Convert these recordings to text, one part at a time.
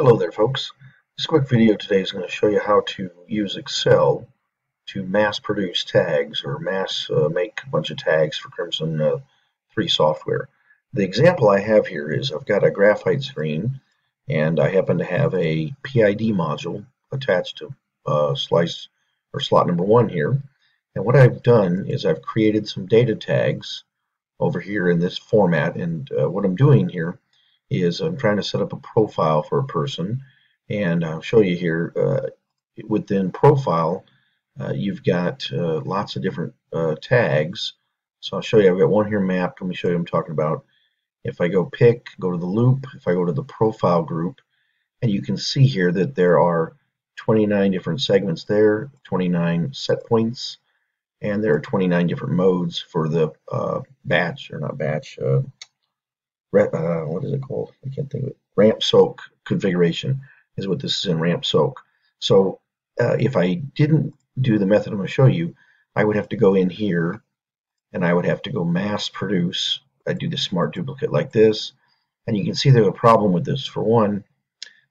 Hello there folks. This quick video today is going to show you how to use Excel to mass produce tags or mass uh, make a bunch of tags for Crimson uh, 3 software. The example I have here is I've got a graphite screen and I happen to have a PID module attached to uh, slice or slot number one here and what I've done is I've created some data tags over here in this format and uh, what I'm doing here is I'm trying to set up a profile for a person. And I'll show you here uh, within profile uh, you've got uh, lots of different uh, tags. So I'll show you I've got one here mapped. Let me show you I'm talking about. If I go pick go to the loop. If I go to the profile group and you can see here that there are 29 different segments there 29 set points and there are 29 different modes for the uh, batch or not batch uh, what is it called? I can't think of it. Ramp soak configuration is what this is in ramp soak. So uh, if I didn't do the method I'm going to show you, I would have to go in here and I would have to go mass produce. I'd do the smart duplicate like this. And you can see there's a problem with this. For one,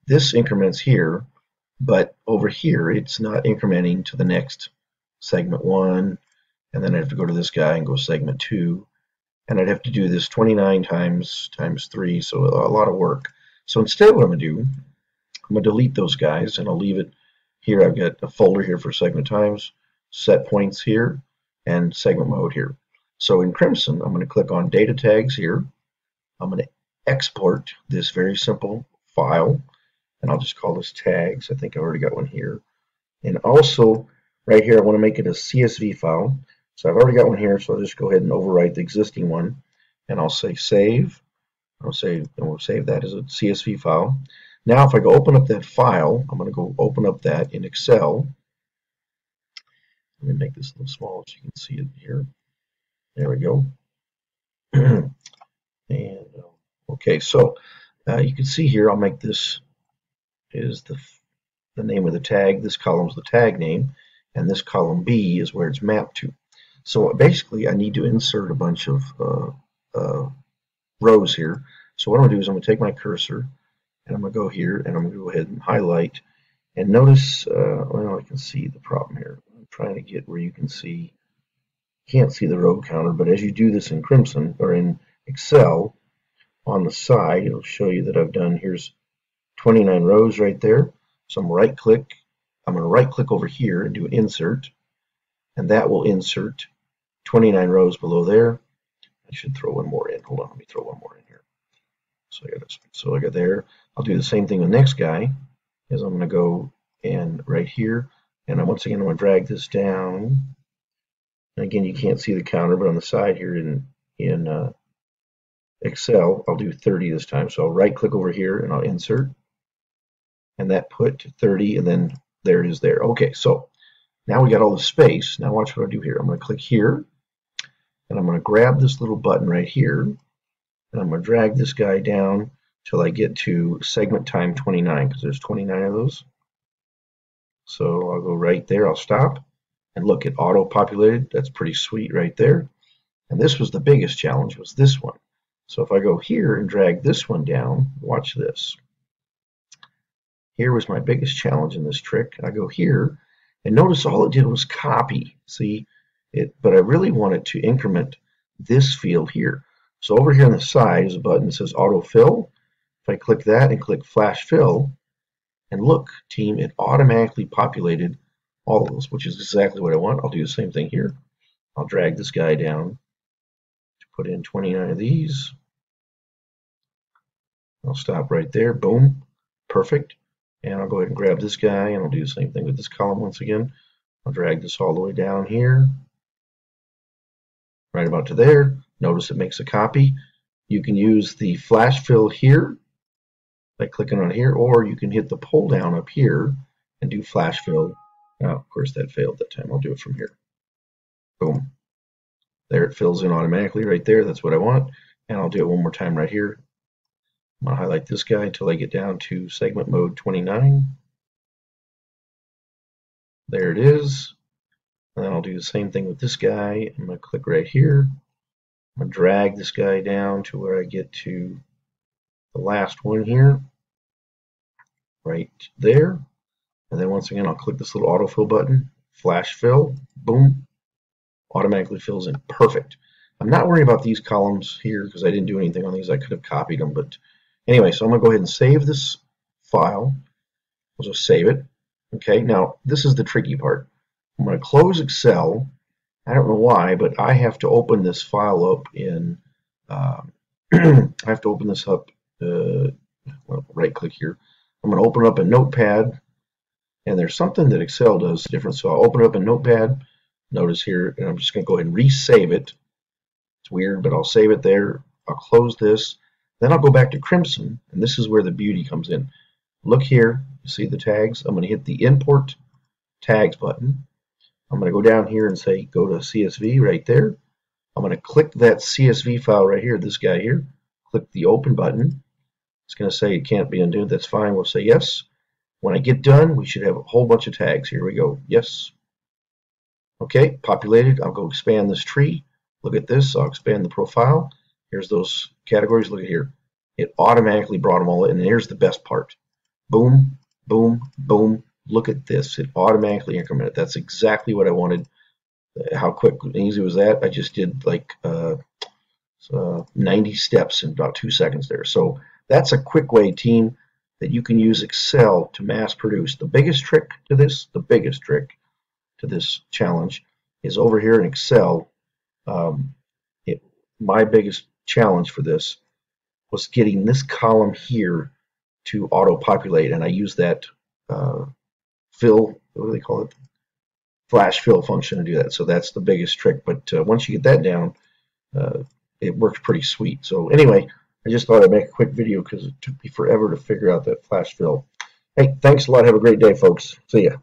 this increments here, but over here it's not incrementing to the next segment one. And then I have to go to this guy and go segment two and I'd have to do this 29 times times 3, so a lot of work. So instead what I'm to do, I'm to delete those guys, and I'll leave it here. I've got a folder here for segment times, set points here, and segment mode here. So in Crimson, I'm to click on data tags here. I'm to export this very simple file, and I'll just call this tags. I think I already got one here. And also, right here, I want to make it a CSV file. So I've already got one here, so I'll just go ahead and overwrite the existing one, and I'll say save. I'll say, and we'll save that as a CSV file. Now if I go open up that file, I'm going to go open up that in Excel. Let me make this a little smaller so you can see it here. There we go. and uh, okay, so uh, you can see here, I'll make this is the the name of the tag. This column is the tag name, and this column B is where it's mapped to. So basically, I need to insert a bunch of uh, uh, rows here. So what I'm going to do is I'm going to take my cursor and I'm going to go here and I'm going to go ahead and highlight. And notice, uh, well, I can see the problem here. I'm trying to get where you can see, can't see the row counter, but as you do this in Crimson or in Excel, on the side, it'll show you that I've done, here's 29 rows right there. So I'm right click, I'm going to right click over here and do an insert, and that will insert 29 rows below there. I should throw one more in. Hold on, let me throw one more in here. So I got this. So I got there. I'll do the same thing with the next guy. Is I'm going to go and right here, and once again I'm to drag this down. And again, you can't see the counter, but on the side here in in uh, Excel, I'll do 30 this time. So I'll right click over here and I'll insert, and that put 30, and then there it is there. Okay, so now we got all the space. Now watch what I do here. I'm going to click here and I'm going to grab this little button right here and I'm going to drag this guy down till I get to segment time 29 because there's 29 of those. So I'll go right there, I'll stop and look it auto populated. That's pretty sweet right there. And this was the biggest challenge was this one. So if I go here and drag this one down, watch this. Here was my biggest challenge in this trick. I go here and notice all it did was copy. See, it, but I really wanted to increment this field here. So over here on the side is a button that says autofill. If I click that and click flash fill, and look, team, it automatically populated all of those, which is exactly what I want. I'll do the same thing here. I'll drag this guy down to put in 29 of these. I'll stop right there. Boom. Perfect. And I'll go ahead and grab this guy, and I'll do the same thing with this column once again. I'll drag this all the way down here right about to there. Notice it makes a copy. You can use the flash fill here by clicking on here, or you can hit the pull down up here and do flash fill. Now, of course, that failed that time. I'll do it from here. Boom. There it fills in automatically right there. That's what I want. And I'll do it one more time right here. I'm going to highlight this guy until I get down to segment mode 29. There it is. And then I'll do the same thing with this guy. I'm going to click right here. I'm going to drag this guy down to where I get to the last one here. right there. And then once again, I'll click this little autofill button, flash fill, boom, automatically fills in. Perfect. I'm not worrying about these columns here because I didn't do anything on these. I could have copied them, but anyway, so I'm going to go ahead and save this file. I'll just save it. Okay, now this is the tricky part. I'm going to close Excel. I don't know why, but I have to open this file up in, uh, I have to open this up, uh, well, right click here. I'm going to open up a notepad, and there's something that Excel does different. So I'll open up a notepad, notice here, and I'm just going to go ahead and resave it. It's weird, but I'll save it there. I'll close this. Then I'll go back to Crimson, and this is where the beauty comes in. Look here, you see the tags? I'm going to hit the Import Tags button. I'm going to go down here and say go to CSV right there. I'm going to click that CSV file right here, this guy here. Click the Open button. It's going to say it can't be undone. That's fine. We'll say yes. When I get done, we should have a whole bunch of tags. Here we go. Yes. Okay, populated. I'll go expand this tree. Look at this. I'll expand the profile. Here's those categories. Look at here. It automatically brought them all in. And here's the best part. Boom, boom, boom. Look at this. It automatically incremented. That's exactly what I wanted. How quick and easy was that? I just did like uh, uh, 90 steps in about two seconds there. So that's a quick way, team, that you can use Excel to mass produce. The biggest trick to this, the biggest trick to this challenge is over here in Excel. Um, it, my biggest challenge for this was getting this column here to auto-populate, and I use that uh, fill, what do they call it? Flash fill function to do that. So that's the biggest trick. But uh, once you get that down, uh, it works pretty sweet. So anyway, I just thought I'd make a quick video because it took me forever to figure out that flash fill. Hey, thanks a lot. Have a great day, folks. See ya.